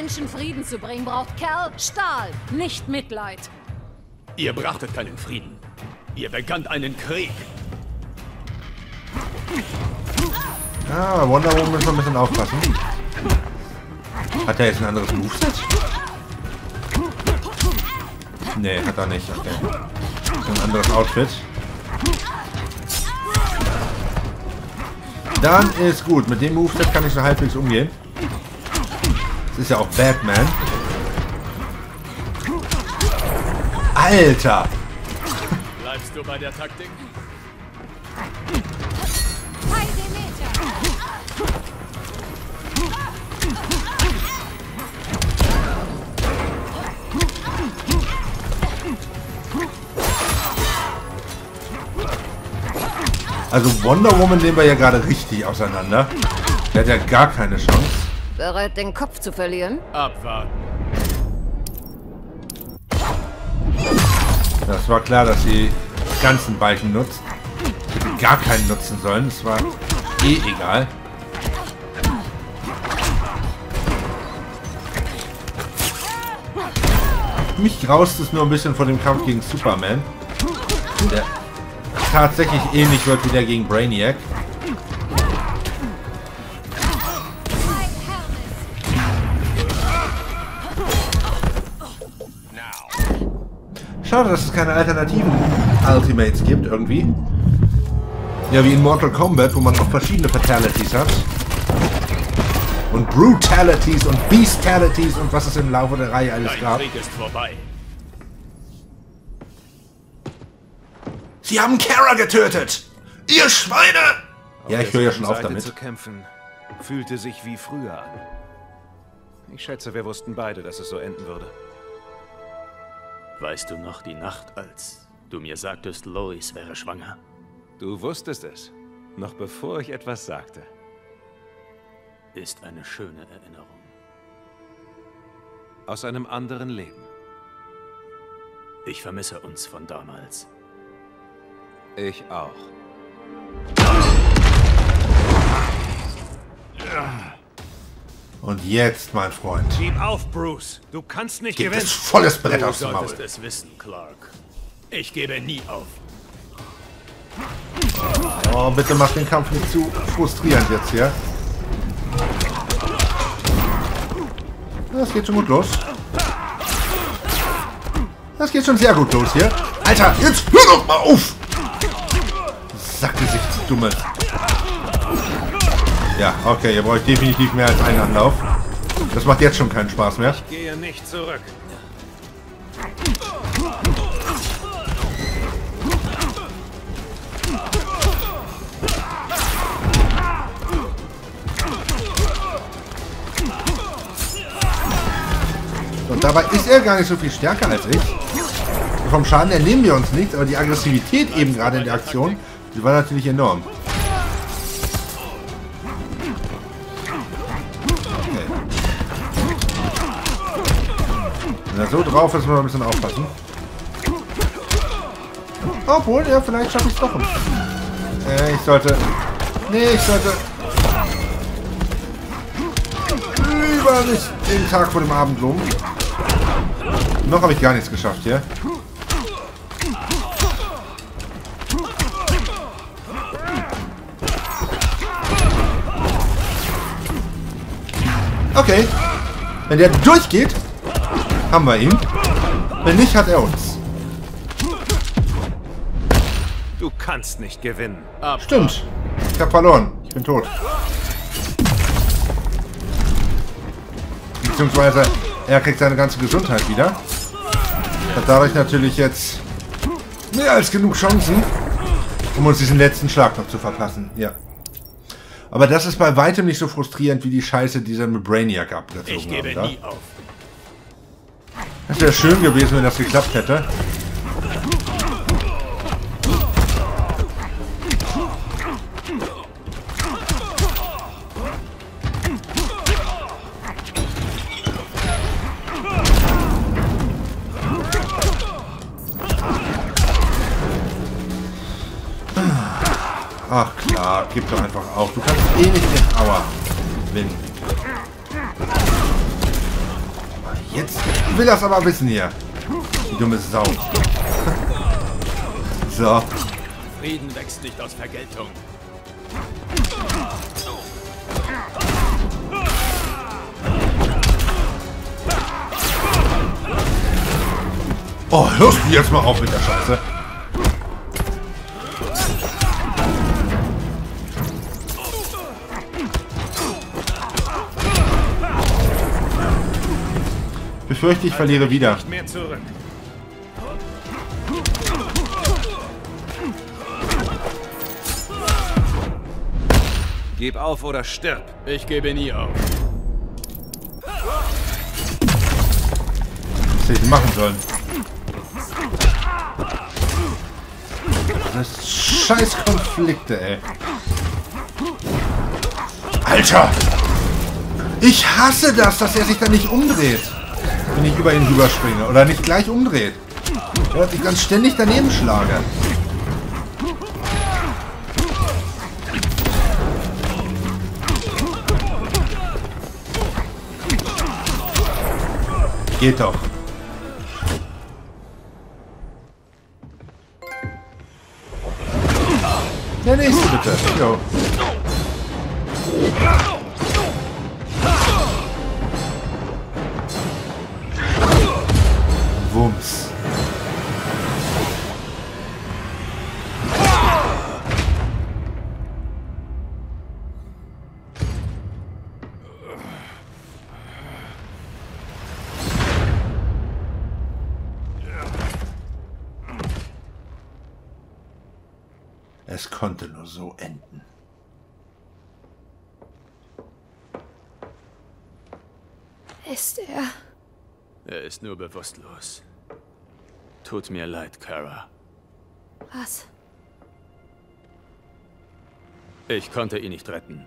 Menschen Frieden zu bringen, braucht Kerl Stahl, nicht Mitleid. Ihr brachtet keinen Frieden. Ihr begannt einen Krieg. Ah, Wonder Woman müssen wir ein bisschen aufpassen. Hat er jetzt ein anderes Moveset? Nee, hat er nicht. Okay. Ein anderes Outfit. Dann ist gut. Mit dem Moveset kann ich so halbwegs umgehen. Ist ja auch Batman. Alter! Bleibst du bei der Taktik? Also Wonder Woman nehmen wir ja gerade richtig auseinander. Der hat ja gar keine Chance. Bereit, den Kopf zu verlieren? Abwarten. Das war klar, dass sie ganzen Balken nutzt. Hätte gar keinen nutzen sollen. Das war eh egal. Mich graust es nur ein bisschen vor dem Kampf gegen Superman. Der tatsächlich ähnlich wird wie der gegen Brainiac. Schade, dass es keine alternativen Ultimates gibt irgendwie. Ja, wie in Mortal Kombat, wo man auch verschiedene Fatalities hat. Und Brutalities und Beastalities und was es im Laufe der Reihe alles Dein gab. Krieg ist vorbei. Sie haben Kara getötet! Ihr Schweine! Ja, ich höre ja schon auf damit. zu kämpfen fühlte sich wie früher an. Ich schätze, wir wussten beide, dass es so enden würde. Weißt du noch die Nacht, als du mir sagtest, Lois wäre schwanger? Du wusstest es, noch bevor ich etwas sagte. Ist eine schöne Erinnerung. Aus einem anderen Leben. Ich vermisse uns von damals. Ich auch. Und jetzt, mein Freund, Gib auf, Bruce. Du kannst nicht gibt es volles Brett Du aufs Maul. solltest es wissen, Clark. Ich gebe nie auf. Oh, bitte mach den Kampf nicht zu frustrierend jetzt hier. Das geht schon gut los. Das geht schon sehr gut los hier. Alter, jetzt hör doch mal auf! Sackgesicht, dumme. Ja, okay, ihr braucht definitiv mehr als einen Anlauf. Das macht jetzt schon keinen Spaß mehr. Gehe nicht zurück. Und dabei ist er gar nicht so viel stärker als ich. Vom Schaden entnehmen wir uns nichts, aber die Aggressivität eben gerade in der Aktion, die war natürlich enorm. So drauf ist, muss man ein bisschen aufpassen. Obwohl, ja, vielleicht schaffe ich es doch. Äh, ich sollte... Nee, ich sollte... Lieber nicht den Tag vor dem Abend loben. Noch habe ich gar nichts geschafft hier. Okay. Wenn der durchgeht, haben wir ihn. Wenn nicht, hat er uns. Du kannst nicht gewinnen. Stimmt. Ich habe verloren. Ich bin tot. Beziehungsweise er kriegt seine ganze Gesundheit wieder. Hat dadurch natürlich jetzt mehr als genug Chancen, um uns diesen letzten Schlag noch zu verpassen. Ja. Aber das ist bei weitem nicht so frustrierend wie die Scheiße, die sie mit Brainiac abgezogen Ich gebe haben. Da. nie auf. Das wäre schön gewesen, wenn das geklappt hätte. Ach klar, gib doch einfach auf. Du kannst eh nicht in Aua gewinnen. Jetzt will das aber wissen hier. Die dumme Sau. So. Frieden wächst nicht aus Vergeltung. Oh, hörst du jetzt mal auf mit der Scheiße? Befürchte, ich verliere wieder. Mehr zurück. Gib auf oder stirb. Ich gebe nie auf. Was hätte ich machen sollen? Das ist scheiß Konflikte, ey. Alter! Ich hasse das, dass er sich da nicht umdreht. Wenn ich über ihn rüberspringe. Oder nicht gleich umdreht. Dass ich ganz ständig daneben schlage. Geht doch. Der nächste bitte. Jo. Es konnte nur so enden. Ist er? Er ist nur bewusstlos. Tut mir leid, Kara. Was? Ich konnte ihn nicht retten.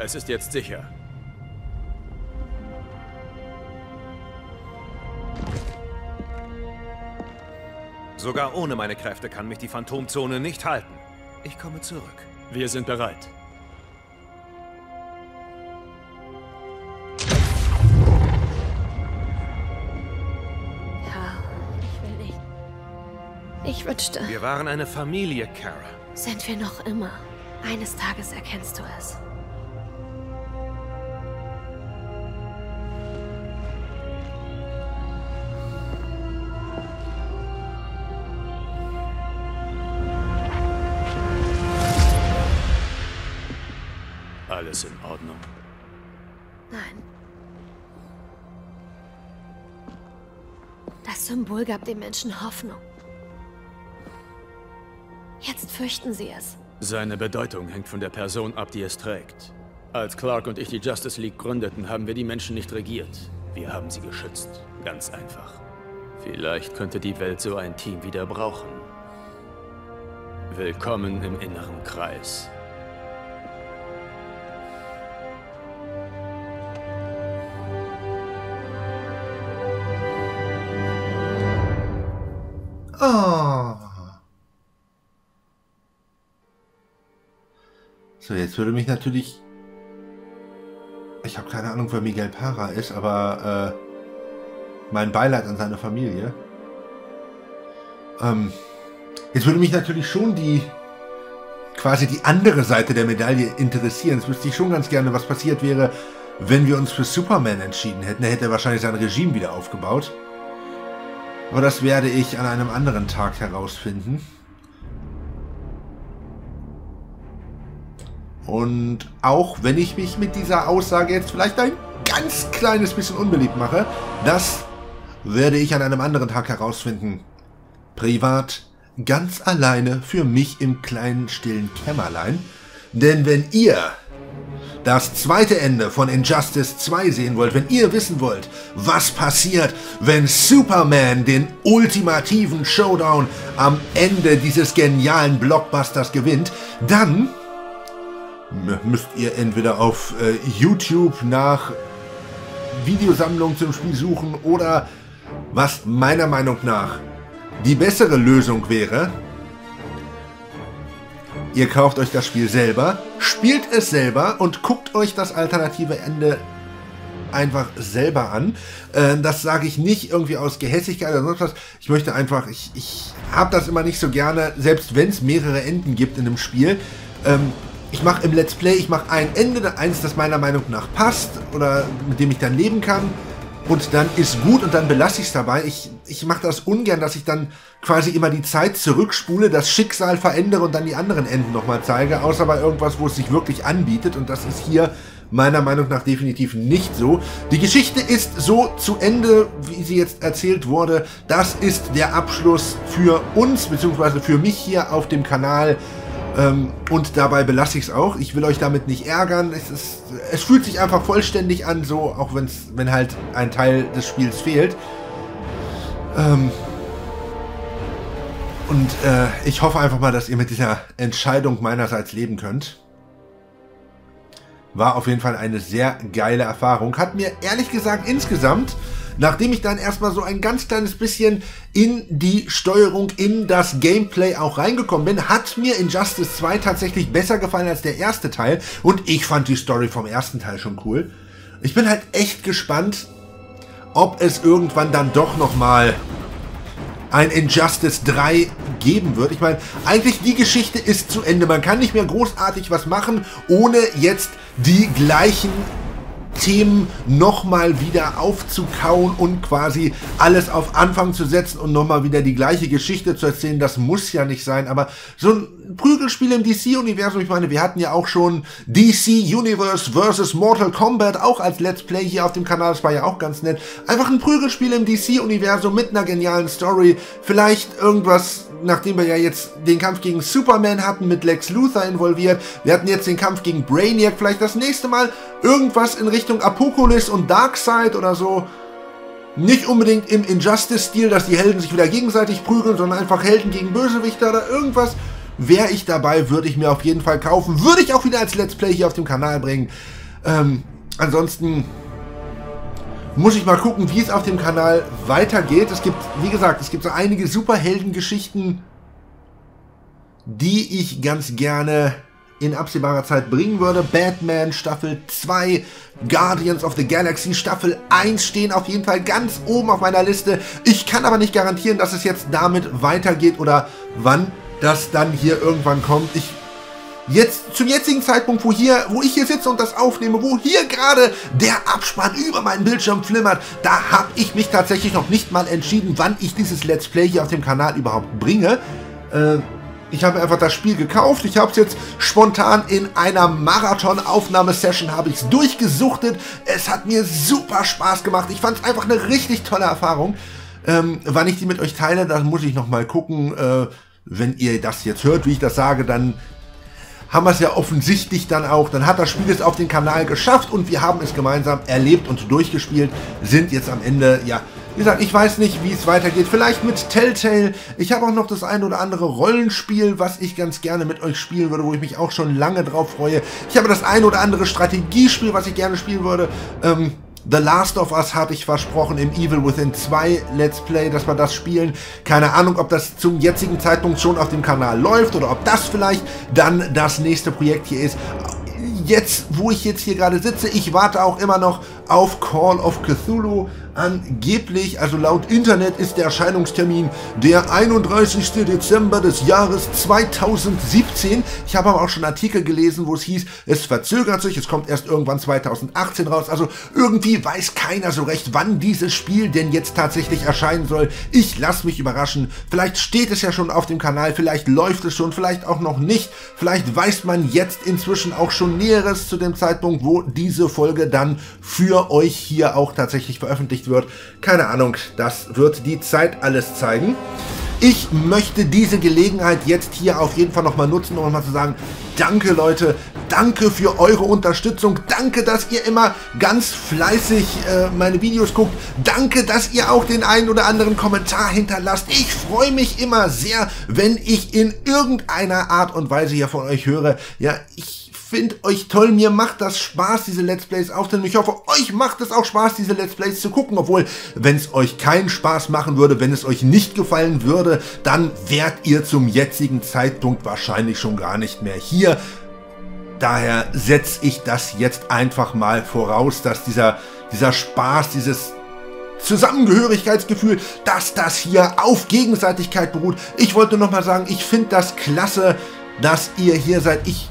Es ist jetzt sicher. Sogar ohne meine Kräfte kann mich die Phantomzone nicht halten. Ich komme zurück. Wir sind bereit. Ja, ich will nicht. Ich wünschte, Wir waren eine Familie, Kara. sind wir noch immer. Eines Tages erkennst du es. Alles in Ordnung. Nein. Das Symbol gab den Menschen Hoffnung. Jetzt fürchten sie es. Seine Bedeutung hängt von der Person ab, die es trägt. Als Clark und ich die Justice League gründeten, haben wir die Menschen nicht regiert. Wir haben sie geschützt. Ganz einfach. Vielleicht könnte die Welt so ein Team wieder brauchen. Willkommen im inneren Kreis. So, jetzt würde mich natürlich... Ich habe keine Ahnung, wer Miguel Para ist, aber äh, mein Beileid an seine Familie. Ähm, jetzt würde mich natürlich schon die quasi die andere Seite der Medaille interessieren. Jetzt wüsste ich schon ganz gerne, was passiert wäre, wenn wir uns für Superman entschieden hätten. Er hätte wahrscheinlich sein Regime wieder aufgebaut. Aber das werde ich an einem anderen Tag herausfinden. Und auch wenn ich mich mit dieser Aussage jetzt vielleicht ein ganz kleines bisschen unbeliebt mache, das werde ich an einem anderen Tag herausfinden. Privat, ganz alleine für mich im kleinen stillen Kämmerlein. Denn wenn ihr das zweite Ende von Injustice 2 sehen wollt, wenn ihr wissen wollt, was passiert, wenn Superman den ultimativen Showdown am Ende dieses genialen Blockbusters gewinnt, dann müsst ihr entweder auf äh, YouTube nach Videosammlungen zum Spiel suchen oder was meiner Meinung nach die bessere Lösung wäre, ihr kauft euch das Spiel selber, spielt es selber und guckt euch das alternative Ende einfach selber an. Äh, das sage ich nicht irgendwie aus Gehässigkeit oder sonst was. Ich möchte einfach, ich, ich habe das immer nicht so gerne, selbst wenn es mehrere Enden gibt in einem Spiel. Ähm, ich mache im Let's Play, ich mache ein Ende, eins, das meiner Meinung nach passt oder mit dem ich dann leben kann. Und dann ist gut und dann belasse ich es dabei. Ich, ich mache das ungern, dass ich dann quasi immer die Zeit zurückspule, das Schicksal verändere und dann die anderen Enden nochmal zeige, außer bei irgendwas, wo es sich wirklich anbietet. Und das ist hier meiner Meinung nach definitiv nicht so. Die Geschichte ist so zu Ende, wie sie jetzt erzählt wurde. Das ist der Abschluss für uns, beziehungsweise für mich hier auf dem Kanal. Ähm, und dabei belasse ich es auch. Ich will euch damit nicht ärgern. Es, ist, es fühlt sich einfach vollständig an, so, auch wenn's, wenn halt ein Teil des Spiels fehlt. Ähm, und äh, ich hoffe einfach mal, dass ihr mit dieser Entscheidung meinerseits leben könnt. War auf jeden Fall eine sehr geile Erfahrung. Hat mir ehrlich gesagt insgesamt, nachdem ich dann erstmal so ein ganz kleines bisschen in die Steuerung, in das Gameplay auch reingekommen bin, hat mir Injustice 2 tatsächlich besser gefallen als der erste Teil. Und ich fand die Story vom ersten Teil schon cool. Ich bin halt echt gespannt, ob es irgendwann dann doch nochmal ein Injustice 3 geben wird. Ich meine, eigentlich die Geschichte ist zu Ende. Man kann nicht mehr großartig was machen, ohne jetzt die gleichen Themen nochmal wieder aufzukauen und quasi alles auf Anfang zu setzen und nochmal wieder die gleiche Geschichte zu erzählen, das muss ja nicht sein. Aber so ein Prügelspiel im DC-Universum, ich meine, wir hatten ja auch schon DC Universe vs. Mortal Kombat, auch als Let's Play hier auf dem Kanal, das war ja auch ganz nett. Einfach ein Prügelspiel im DC-Universum mit einer genialen Story, vielleicht irgendwas nachdem wir ja jetzt den Kampf gegen Superman hatten, mit Lex Luthor involviert, wir hatten jetzt den Kampf gegen Brainiac, vielleicht das nächste Mal irgendwas in Richtung Apocalypse und Darkseid oder so. Nicht unbedingt im Injustice-Stil, dass die Helden sich wieder gegenseitig prügeln, sondern einfach Helden gegen Bösewichter oder irgendwas. Wäre ich dabei, würde ich mir auf jeden Fall kaufen. Würde ich auch wieder als Let's Play hier auf dem Kanal bringen. Ähm, ansonsten muss ich mal gucken, wie es auf dem Kanal weitergeht. Es gibt, wie gesagt, es gibt so einige Superheldengeschichten, die ich ganz gerne in absehbarer Zeit bringen würde. Batman Staffel 2, Guardians of the Galaxy Staffel 1 stehen auf jeden Fall ganz oben auf meiner Liste. Ich kann aber nicht garantieren, dass es jetzt damit weitergeht oder wann das dann hier irgendwann kommt. Ich Jetzt, zum jetzigen Zeitpunkt, wo hier, wo ich hier sitze und das aufnehme, wo hier gerade der Abspann über meinen Bildschirm flimmert, da habe ich mich tatsächlich noch nicht mal entschieden, wann ich dieses Let's Play hier auf dem Kanal überhaupt bringe. Äh, ich habe einfach das Spiel gekauft. Ich habe es jetzt spontan in einer Marathon-Aufnahmesession habe ich es durchgesuchtet. Es hat mir super Spaß gemacht. Ich fand es einfach eine richtig tolle Erfahrung. Ähm, wann ich die mit euch teile, dann muss ich noch mal gucken. Äh, wenn ihr das jetzt hört, wie ich das sage, dann haben wir es ja offensichtlich dann auch. Dann hat das Spiel es auf den Kanal geschafft und wir haben es gemeinsam erlebt und durchgespielt. Sind jetzt am Ende, ja, wie gesagt, ich weiß nicht, wie es weitergeht. Vielleicht mit Telltale. Ich habe auch noch das ein oder andere Rollenspiel, was ich ganz gerne mit euch spielen würde, wo ich mich auch schon lange drauf freue. Ich habe das ein oder andere Strategiespiel, was ich gerne spielen würde. Ähm, The Last of Us hatte ich versprochen im Evil Within 2 Let's Play, dass wir das spielen. Keine Ahnung, ob das zum jetzigen Zeitpunkt schon auf dem Kanal läuft oder ob das vielleicht dann das nächste Projekt hier ist. Jetzt, wo ich jetzt hier gerade sitze, ich warte auch immer noch auf Call of Cthulhu. Angeblich, also laut Internet ist der Erscheinungstermin der 31. Dezember des Jahres 2017. Ich habe aber auch schon Artikel gelesen, wo es hieß, es verzögert sich, es kommt erst irgendwann 2018 raus. Also irgendwie weiß keiner so recht, wann dieses Spiel denn jetzt tatsächlich erscheinen soll. Ich lasse mich überraschen. Vielleicht steht es ja schon auf dem Kanal, vielleicht läuft es schon, vielleicht auch noch nicht. Vielleicht weiß man jetzt inzwischen auch schon Näheres zu dem Zeitpunkt, wo diese Folge dann für euch hier auch tatsächlich veröffentlicht wird. Keine Ahnung, das wird die Zeit alles zeigen. Ich möchte diese Gelegenheit jetzt hier auf jeden Fall nochmal nutzen, um nochmal zu sagen, danke Leute, danke für eure Unterstützung, danke, dass ihr immer ganz fleißig äh, meine Videos guckt, danke, dass ihr auch den einen oder anderen Kommentar hinterlasst. Ich freue mich immer sehr, wenn ich in irgendeiner Art und Weise hier von euch höre. Ja, ich finde euch toll, mir macht das Spaß, diese Let's Plays aufzunehmen. Ich hoffe, euch macht es auch Spaß, diese Let's Plays zu gucken. Obwohl, wenn es euch keinen Spaß machen würde, wenn es euch nicht gefallen würde, dann wärt ihr zum jetzigen Zeitpunkt wahrscheinlich schon gar nicht mehr hier. Daher setze ich das jetzt einfach mal voraus, dass dieser, dieser Spaß, dieses Zusammengehörigkeitsgefühl, dass das hier auf Gegenseitigkeit beruht. Ich wollte noch mal sagen, ich finde das klasse, dass ihr hier seid. Ich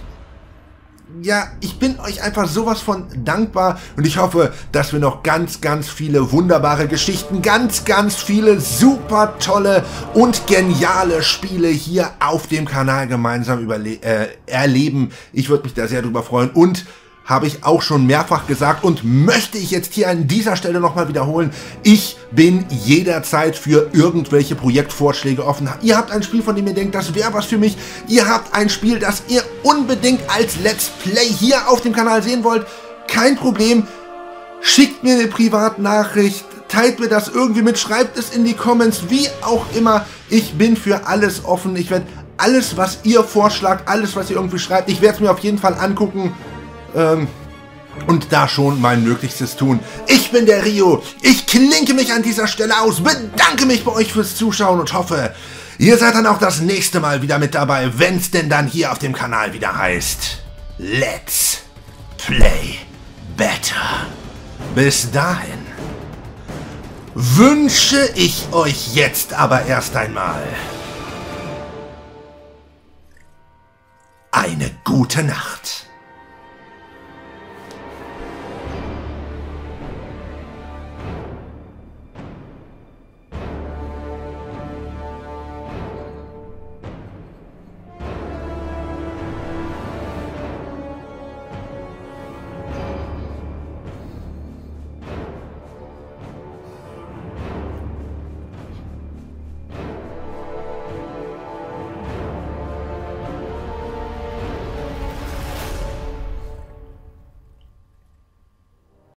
ja, ich bin euch einfach sowas von dankbar und ich hoffe, dass wir noch ganz, ganz viele wunderbare Geschichten, ganz, ganz viele super tolle und geniale Spiele hier auf dem Kanal gemeinsam äh, erleben. Ich würde mich da sehr drüber freuen und habe ich auch schon mehrfach gesagt und möchte ich jetzt hier an dieser Stelle nochmal wiederholen. Ich bin jederzeit für irgendwelche Projektvorschläge offen. Ihr habt ein Spiel, von dem ihr denkt, das wäre was für mich. Ihr habt ein Spiel, das ihr unbedingt als Let's Play hier auf dem Kanal sehen wollt. Kein Problem. Schickt mir eine Privatnachricht, teilt mir das irgendwie mit, schreibt es in die Comments, wie auch immer. Ich bin für alles offen. Ich werde alles, was ihr vorschlagt, alles, was ihr irgendwie schreibt, ich werde es mir auf jeden Fall angucken ähm, und da schon mein Möglichstes tun. Ich bin der Rio. Ich klinke mich an dieser Stelle aus, bedanke mich bei euch fürs Zuschauen und hoffe, ihr seid dann auch das nächste Mal wieder mit dabei, wenn es denn dann hier auf dem Kanal wieder heißt Let's Play Better. Bis dahin wünsche ich euch jetzt aber erst einmal eine gute Nacht.